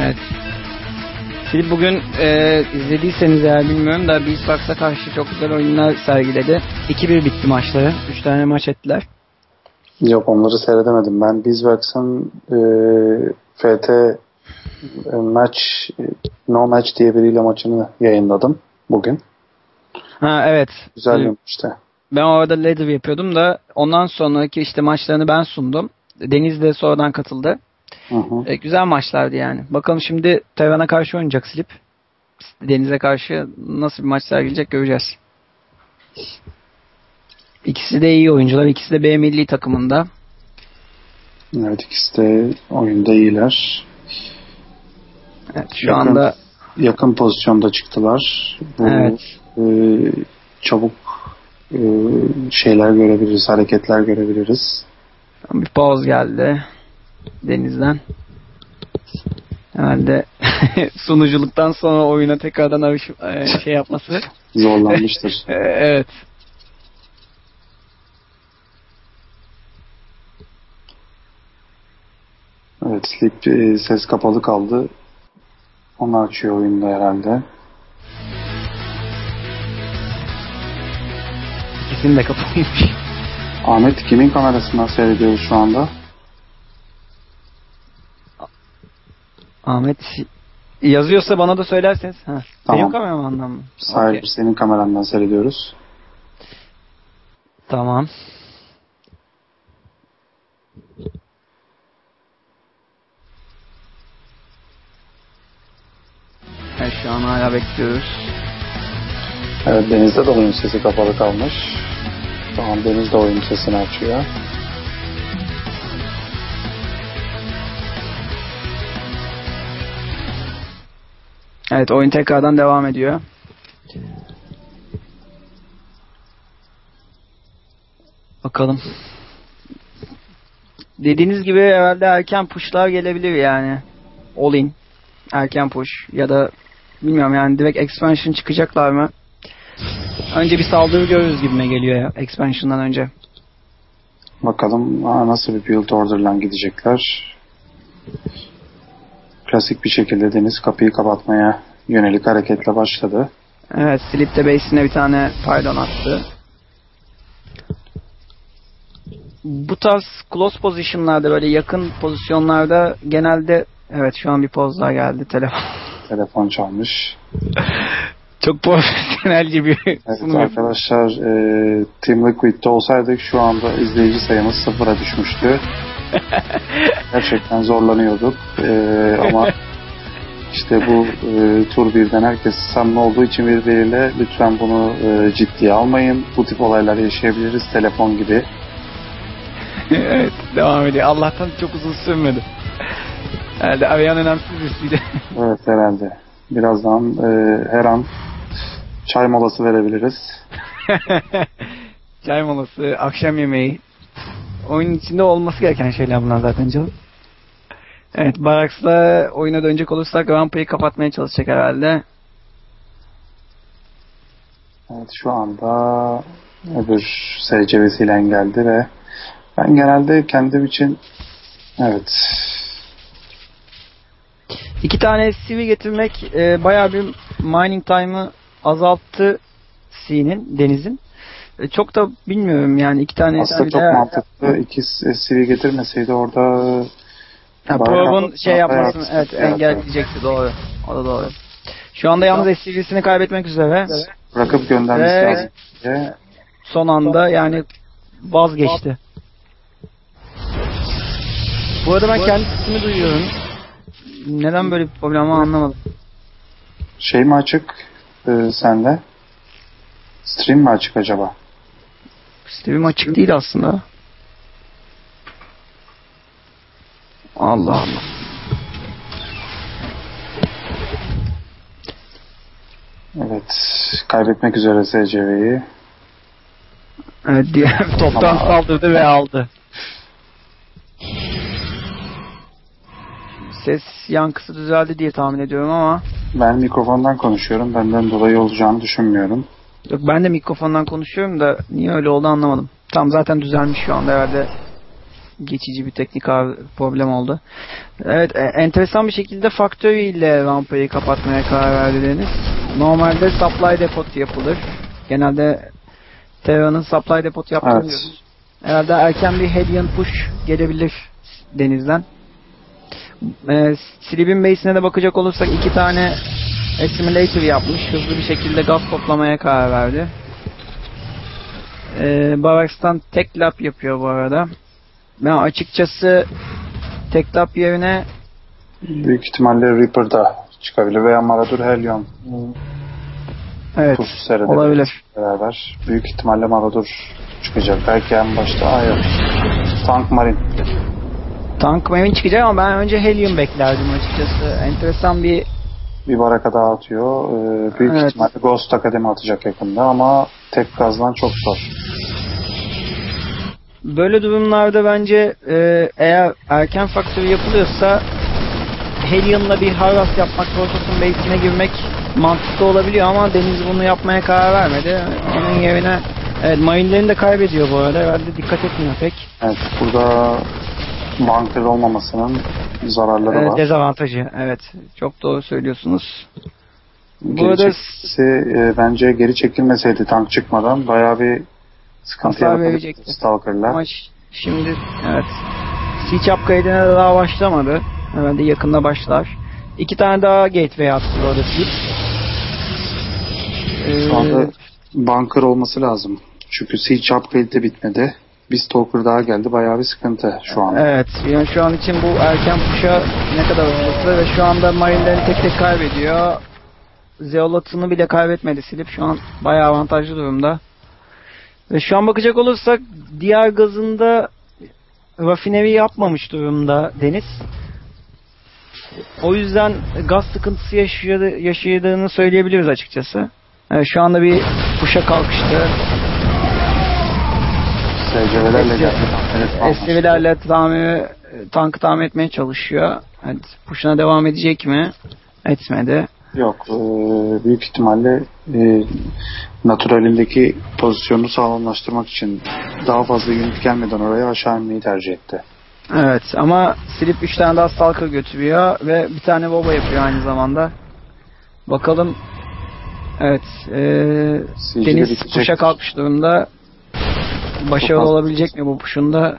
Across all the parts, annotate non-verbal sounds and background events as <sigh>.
Evet. Filip bugün e, izlediyseniz eğer bilmiyorum da Beatbox'a karşı çok güzel oyunlar sergiledi. 2-1 bitti maçları. 3 tane maç ettiler. Yok onları seyredemedim. Ben Beeswax'ın e, FT e, maç No Match diye biriyle maçını yayınladım bugün. Ha evet. Güzel bir işte. Ben orada ladder yapıyordum da ondan sonraki işte maçlarını ben sundum. Deniz de sonradan katıldı. Hı hı. E, güzel maçlardı yani. Bakalım şimdi Tayvan'a karşı oynayacak Slip. Deniz'e karşı nasıl bir maç sergileyecek göreceğiz. İkisi de iyi oyuncular. İkisi de B milli takımında. Evet ikisi de oyunda iyiler. Evet, şu Yakın. anda Yakın pozisyonda çıktılar. Bu Evet. e, çabuk e, şeyler görebiliriz, hareketler görebiliriz. bir pause geldi Deniz'den. Herhalde <laughs> sunuculuktan sonra oyuna tekrardan arış, e, şey yapması. <laughs> Zorlanmıştır. <laughs> E, evet. evet, Sleep e, ses kapalı kaldı. Onu açıyor oyunda herhalde. İkisinin de kapalıymış. Ahmet kimin kamerasından seyrediyoruz şu anda? Ahmet yazıyorsa bana da söylerseniz. Ha. Tamam. Benim kameramandan mı? Cyber Okey. senin kamerandan seyrediyoruz. Tamam. Evet şu an hala bekliyoruz. Evet Deniz'de de oyun sesi kapalı kalmış. Tamam Deniz de oyun sesini açıyor. Evet oyun tekrardan devam ediyor. Bakalım. Dediğiniz gibi herhalde erken pushlar gelebilir yani. All in. Erken push. Ya da bilmiyorum yani direkt expansion çıkacaklar mı? Önce bir saldırı görürüz gibime geliyor ya expansion'dan önce. Bakalım aa, nasıl bir build order'la gidecekler. Klasik bir şekilde Deniz kapıyı kapatmaya yönelik hareketle başladı. Evet, Slip de base'ine bir tane pylon attı. Bu tarz close position'larda böyle yakın pozisyonlarda genelde evet şu an bir poz daha geldi telefon. <laughs> Telefon çalmış. Çok profesyonelce bir Evet arkadaşlar e, Team Liquid'de olsaydık şu anda izleyici sayımız sıfıra düşmüştü. Gerçekten zorlanıyorduk. E, ama işte bu e, tur birden herkes samimi olduğu için birbiriyle lütfen bunu e, ciddiye almayın. Bu tip olaylar yaşayabiliriz. Telefon gibi. evet devam ediyor. Allah'tan çok uzun sürmedi. Herhalde arayan önemsiz birisiydi. Evet herhalde. Birazdan e, her an çay molası verebiliriz. <laughs> Çay molası, akşam yemeği. Oyunun içinde olması gereken şeyler bunlar zaten canım. Evet, Baraks'la oyuna dönecek olursak rampayı kapatmaya çalışacak herhalde. Evet şu anda öbür SCV'siyle geldi ve ben genelde kendim için evet İki tane CV getirmek e, bayağı bir mining time'ı azalttı C'nin, Deniz'in. E, çok da bilmiyorum yani iki tane aslında çok mantıklı. İki CV getirmeseydi orada Ha, Prob'un şey yapmasını evet engelleyecekti doğru. O da doğru. Şu anda yalnız SCV'sini kaybetmek üzere. bırakıp göndermesi Ve- lazım. diye. Son anda yani vazgeçti. Bu arada ben kendi sesimi duyuyorum. Neden böyle bir problem var anlamadım. Şey mi açık e, sende? Stream mi açık acaba? Steve'im açık değil aslında. Allah Allah. Evet. Kaybetmek üzere SCV'yi. Evet diğer <laughs> toptan Ama- saldırdı ve aldı. Ses yankısı düzeldi diye tahmin ediyorum ama Ben mikrofondan konuşuyorum. Benden dolayı olacağını düşünmüyorum. Yok ben de mikrofondan konuşuyorum da niye öyle oldu anlamadım. Tam zaten düzelmiş şu anda herhalde. geçici bir teknik problem oldu. Evet, e, enteresan bir şekilde Factory ile rampayı kapatmaya karar verdi Deniz. Normalde supply depot yapılır. Genelde Terra'nın supply depot yaptığını Evet. Herhalde erken bir Hellion push gelebilir denizden. E, Slib'in base'ine de bakacak olursak iki tane assimilator yapmış. Hızlı bir şekilde gaz toplamaya karar verdi. E, Baraks'tan tek lap yapıyor bu arada. Ben açıkçası tek lap yerine Büyük ihtimalle Reaper'da çıkabilir veya Maradur Hellion evet turşu olabilir. beraber. Büyük ihtimalle Maradur çıkacak. Belki en başta yok. Tank Marine. Tank Marine çıkacak ama ben önce Helium beklerdim açıkçası. Enteresan bir Bir baraka daha atıyor. Ee, büyük Evet. ihtimalle Ghost Academy atacak yakında ama tek gazdan çok zor. Böyle durumlarda bence e, eğer erken faktörü yapılıyorsa Helion'la bir harvest yapmak, Rosos'un base'ine girmek mantıklı olabiliyor ama Deniz bunu yapmaya karar vermedi. Onun yerine evet, Marine'lerini de kaybediyor bu arada. Herhalde dikkat etmiyor pek. Evet, burada bunker olmamasının zararları var. dezavantajı. Evet. Çok doğru söylüyorsunuz. Bu Geri arada çekilmesi, e, bence geri çekilmeseydi tank çıkmadan bayağı bir sıkıntı verecekti. Stalker'lar. ama şimdi evet. Siege upgrade'ine de daha başlamadı. Herhalde yakında başlar. İki tane daha gateway attı bu arada Siege. Ee, Şu anda bunker olması lazım. Çünkü Siege upgrade de bitmedi. Bir Stalker daha geldi. Bayağı bir sıkıntı şu an. Evet. Yani şu an için bu erken puşa ne kadar olması ve şu anda Marine'lerini tek tek kaybediyor. Zeolot'unu bile kaybetmedi silip şu an bayağı avantajlı durumda. Ve şu an bakacak olursak diğer gazında rafineri yapmamış durumda Deniz. O yüzden gaz sıkıntısı yaşadı, yaşadığını söyleyebiliriz açıkçası. Evet, şu anda bir puşa kalkıştı. SCV'lerle geldi. SCV'lerle tamiri, tankı tamir etmeye çalışıyor. Evet, puşuna devam edecek mi? Etmedi. Yok. e, büyük ihtimalle e, naturalindeki pozisyonunu sağlamlaştırmak için daha fazla unit gelmeden oraya aşağı inmeyi tercih etti. Evet ama Silip 3 tane daha Stalker götürüyor ve bir tane Boba yapıyor aynı zamanda. Bakalım Evet. Siege'de Deniz bitecek. puşa kalkmış durumda. Başarılı Çok olabilecek mi bu puşunda?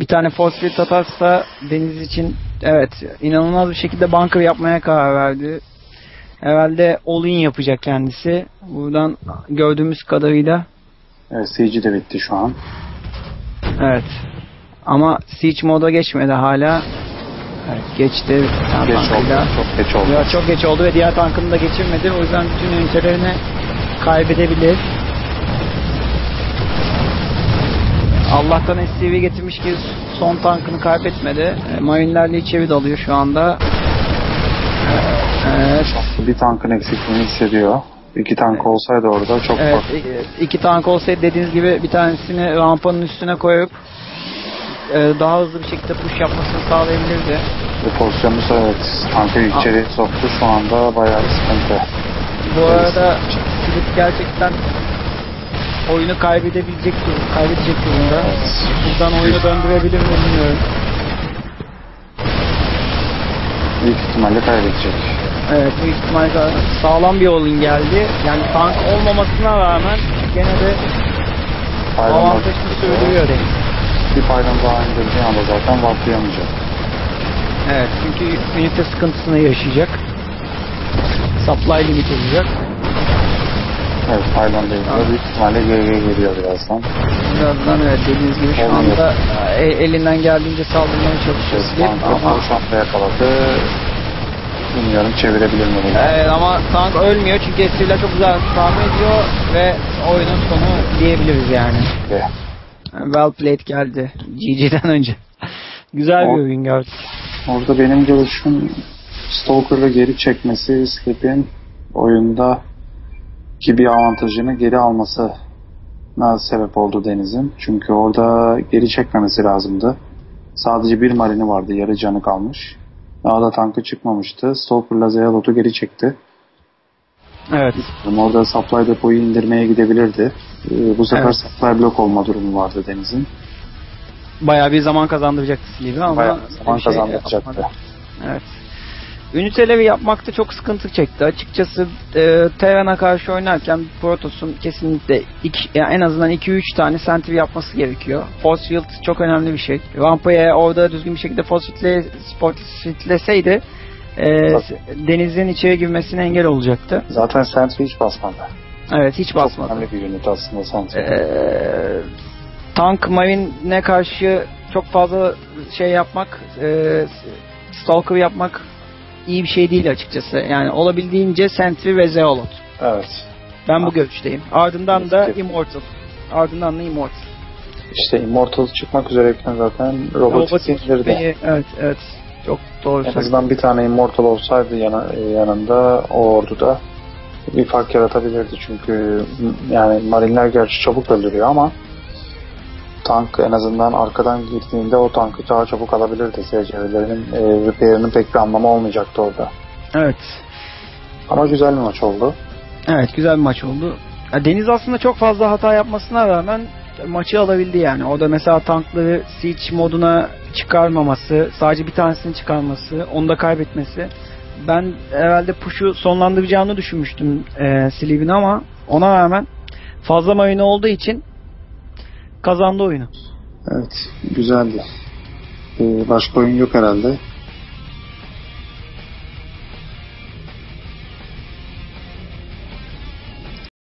Bir tane field atarsa Deniz için evet inanılmaz bir şekilde bunker yapmaya karar verdi. Herhalde all-in yapacak kendisi. Buradan gördüğümüz kadarıyla. Evet, Siege de bitti şu an. Evet. Ama Siege moda geçmedi hala. Evet, geçti. Geç oldu. Çok geç oldu. Biraz çok geç oldu ve diğer tankını da geçirmedi. O yüzden bütün ünitelerini kaybedebilir. Allah'tan SCV getirmiş ki son tankını kaybetmedi. E, Marinelerle içeri dalıyor şu anda. Evet. Bir tankın eksikliğini hissediyor. İki tank olsaydı orada çok Evet, farklı. i- iki tank olsaydı dediğiniz gibi bir tanesini rampanın üstüne koyup e, daha hızlı bir şekilde push yapmasını sağlayabilirdi. Bir pozisyonunu evet, tankı içeri soktu. Şu anda bayağı bir sıkıntı. Bu arada Philip gerçekten oyunu kaybedebilecek kaybedecek durumda. Buradan oyunu döndürebilir mi bilmiyorum. Büyük ihtimalle kaybedecek. Evet büyük ihtimalle sağlam bir oyun geldi. Yani tank olmamasına rağmen gene de avantajını sürdürüyor Deniz. Bir paylan daha indirdiği anda zaten vaklayamayacak. Evet çünkü ünite sıkıntısını yaşayacak. Supply limit olacak. Evet paylan değil. Büyük ihtimalle geriye geliyor birazdan. Birazdan evet dediğiniz gibi şu Olmuyor. anda e, elinden geldiğince saldırmaya çalışıyor Slip Tankı ama anda yakaladı. Bilmiyorum çevirebilir mi bunu? Evet ama tank ölmüyor çünkü esirler çok güzel tahmin ediyor ve oyunun sonu diyebiliriz yani. Eh, Well played geldi GG'den önce. <laughs> güzel bir O- oyun gördük. Orada benim görüşüm Stalker'ı geri çekmesi, Slip'in oyunda ki bir avantajını geri alması sebep oldu Deniz'in. Çünkü orada geri çekmemesi lazımdı. Sadece bir marini vardı, yarı canı kalmış. Daha da tankı çıkmamıştı. Stalker'la Zealot'u geri çekti. Evet. Ama orada supply depoyu indirmeye gidebilirdi. Ee, bu sefer Evet. supply block olma durumu vardı Deniz'in. bayağı bir zaman kazandıracaktı Sleeve'e ama Bayağı zaman şey kazandıracaktı. yapmadı. Evet. Üniteleri yapmakta çok sıkıntı çekti. Açıkçası e, Terran'a karşı oynarken Protos'un kesinlikle iki, yani en azından 2-3 tane sentry yapması gerekiyor. Force Field çok önemli bir şey. Rampaya orada düzgün bir şekilde force fitle, sport e, denizin içeri girmesine engel olacaktı. Zaten Sentry hiç basmadı. Evet hiç Çok basmadı. önemli bir unit aslında Sentry. Ee, tank Marine'e karşı çok fazla şey yapmak, e, stalker yapmak iyi bir şey değil açıkçası. Yani olabildiğince Sentry ve Zealot. Evet. Ben bu görüşteyim. Ardından da. Immortal. Ardından da Immortal. İşte Immortal çıkmak üzereyken zaten robotik indirdi. Evet, evet. Çok doğru En azından bir tane Immortal olsaydı yana, e, yanında o orduda bir fark yaratabilirdi çünkü yani Mariner gerçi çabuk öldürüyor ama tank en azından arkadan girdiğinde o tankı daha çabuk alabilirdi. SCV'lerin e, repair'inin pek bir anlamı olmayacaktı orada. Evet. Ama güzel bir maç oldu. Evet, güzel bir maç oldu. Deniz aslında çok fazla hata yapmasına rağmen maçı alabildi yani. O da mesela tankları siege moduna çıkarmaması, sadece bir tanesini çıkarması, onu da kaybetmesi. Ben herhalde push'u sonlandıracağını düşünmüştüm e, Sleeve'in ama ona rağmen fazla marine olduğu için kazandı oyunu. Evet, güzeldi. Ee, başka oyun yok herhalde.